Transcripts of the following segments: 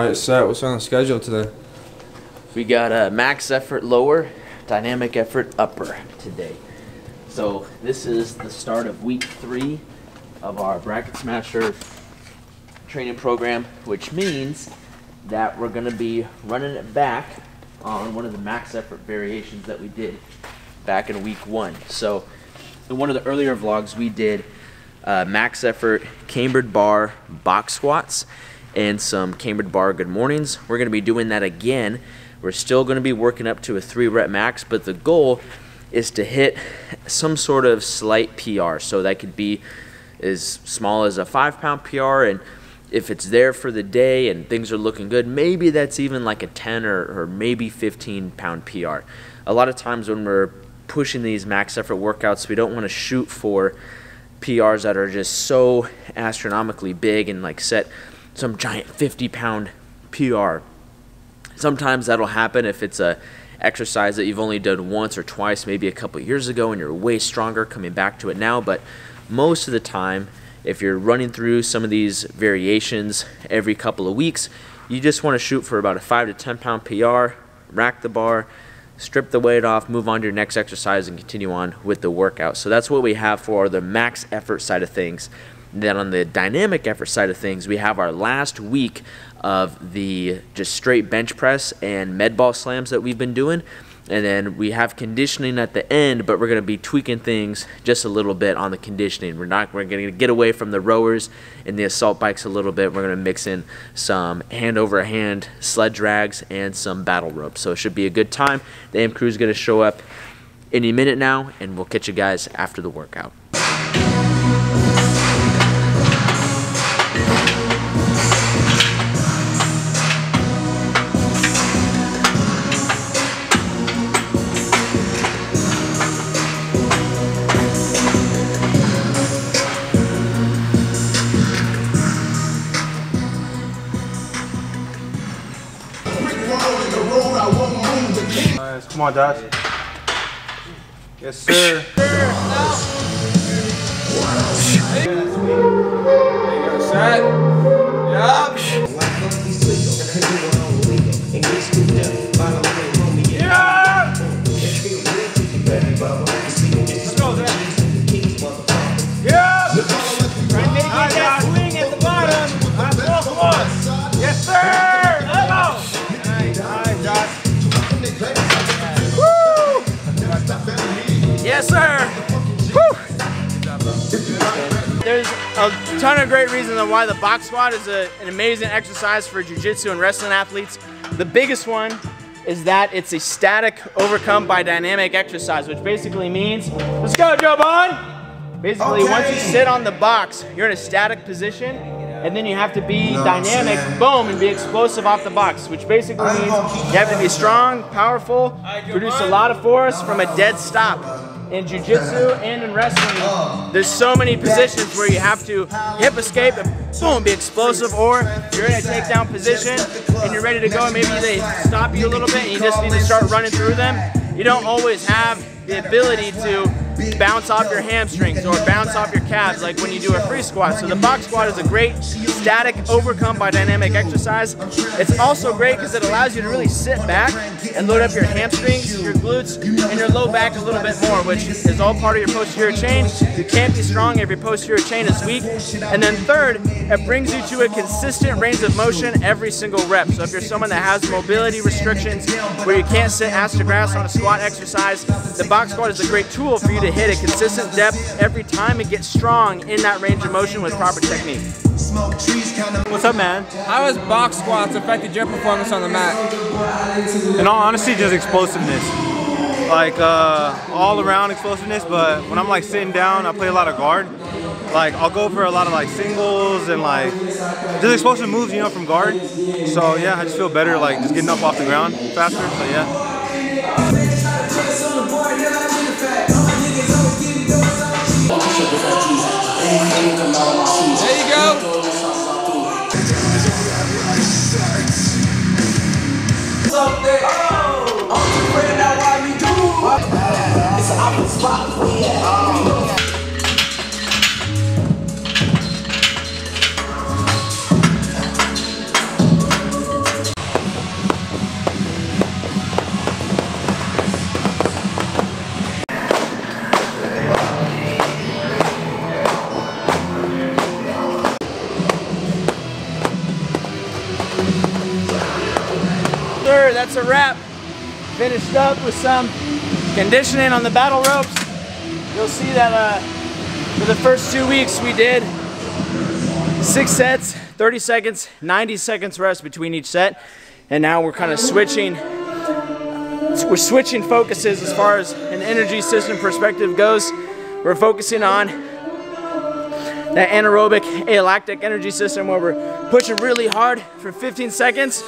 All right, set. What's on the schedule today? We got a max effort lower, dynamic effort upper today. So this is the start of week three of our Bracket Smasher training program, which means that we're gonna be running it back on one of the max effort variations that we did back in week one. So in one of the earlier vlogs, we did uh, max effort cambered bar box squats and some cambered bar good mornings. We're going to be doing that again. We're still going to be working up to a three rep max, but the goal is to hit some sort of slight PR. So that could be as small as a five pound PR and if it's there for the day and things are looking good, maybe that's even like a 10 or, or maybe 15 pound PR. A lot of times when we're pushing these max effort workouts, we don't want to shoot for PRs that are just so astronomically big and like set some giant 50 pound PR. Sometimes that'll happen if it's a exercise that you've only done once or twice, maybe a couple years ago, and you're way stronger coming back to it now. But most of the time, if you're running through some of these variations every couple of weeks, you just want to shoot for about a 5 to 10 pound PR, rack the bar, strip the weight off, move on to your next exercise, and continue on with the workout. So that's what we have for the max effort side of things. Then on the dynamic effort side of things, we have our last week of the just straight bench press and med ball slams that we've been doing. And then we have conditioning at the end, but we're going to be tweaking things just a little bit on the conditioning. We're not we're going to get away from the rowers and the assault bikes a little bit. We're going to mix in some hand over hand sled drags and some battle ropes. So it should be a good time. The AM crew is going to show up any minute now, and we'll catch you guys after the workout. Nice. Come on, Dad. Yes, sir. Set. Yup. Yes, sir. Woo. There's a ton of great reasons on why the box squat is a, an amazing exercise for jiu-jitsu and wrestling athletes. The biggest one is that it's a static overcome by dynamic exercise, which basically means, let's go, Joban. Basically, once you sit on the box, you're in a static position, and then you have to be dynamic, boom, and be explosive off the box, which basically means you have to be strong, powerful, produce a lot of force from a dead stop. In jiu-jitsu and in wrestling, there's so many positions where you have to hip escape and boom, be explosive, or you're in a takedown position and you're ready to go and maybe they stop you a little bit and you just need to start running through them. You don't always have the ability to bounce off your hamstrings or bounce off your calves like when you do a free squat. So the box squat is a great static overcome by dynamic exercise. It's also great because it allows you to really sit back and load up your hamstrings, your glutes, and your low back a little bit more, which is all part of your posterior chain. You can't be strong if your posterior chain is weak. And then third, it brings you to a consistent range of motion every single rep. So if you're someone that has mobility restrictions where you can't sit ass to grass on a squat exercise, the box squat is a great tool for you to hit a consistent depth every time and get strong in that range of motion with proper technique. What's up, man? How has box squats affected your performance on the mat? In all honesty, just explosiveness. Like uh, all around explosiveness, but when I'm like sitting down, I play a lot of guard. Like I'll go for a lot of like singles and like just explosive moves, you know, from guard. So yeah, I just feel better like just getting up off the ground faster. So yeah. There a wrap. Finished up with some conditioning on the battle ropes. You'll see that uh, for the first two weeks we did six sets, 30 seconds, 90 seconds rest between each set. And now we're kind of switching, we're switching focuses as far as an energy system perspective goes. We're focusing on that anaerobic alactic energy system where we're pushing really hard for 15 seconds.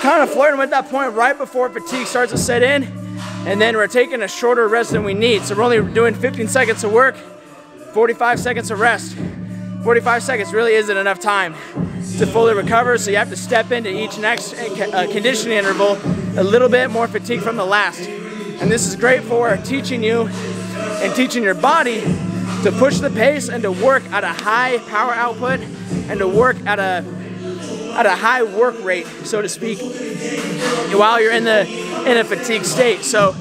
Kind of flirting with that point right before fatigue starts to set in. And then we're taking a shorter rest than we need. So we're only doing 15 seconds of work, 45 seconds of rest. 45 seconds really isn't enough time to fully recover, so you have to step into each next uh, conditioning interval a little bit more fatigue from the last. And this is great for teaching you and teaching your body to push the pace and to work at a high power output and to work at a at a high work rate, so to speak, while you're in the in a fatigue state. So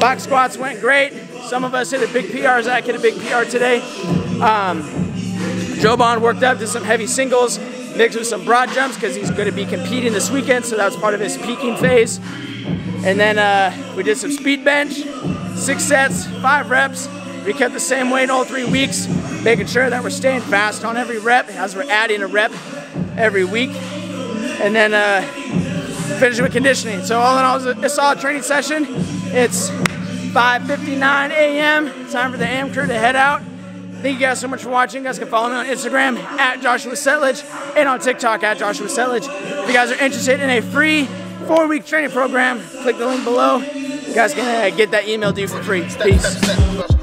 box squats went great. Some of us hit a big PR. Zach hit a big PR today. Um, Joban worked up, did some heavy singles, mixed with some broad jumps because he's going to be competing this weekend, so that was part of his peaking phase. And then uh, we did some speed bench, six sets, five reps. We kept the same weight all three weeks, making sure that we're staying fast on every rep as we're adding a rep every week. And then uh, finish with conditioning. So all in all, it's a solid training session. It's 5.59 a.m. Time for the AM crew to head out. Thank you guys so much for watching. You guys can follow me on Instagram at Joshua Settlage and on TikTok at Joshua Settlage. If you guys are interested in a free four-week training program, click the link below. You guys can uh, get that email to you for free. Peace.